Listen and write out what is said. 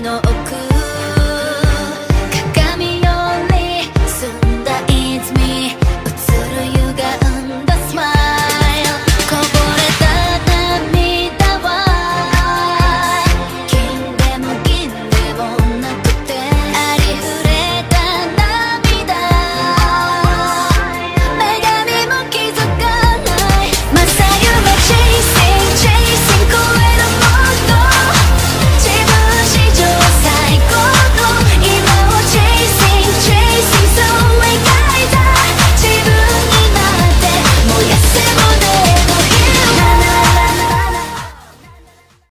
の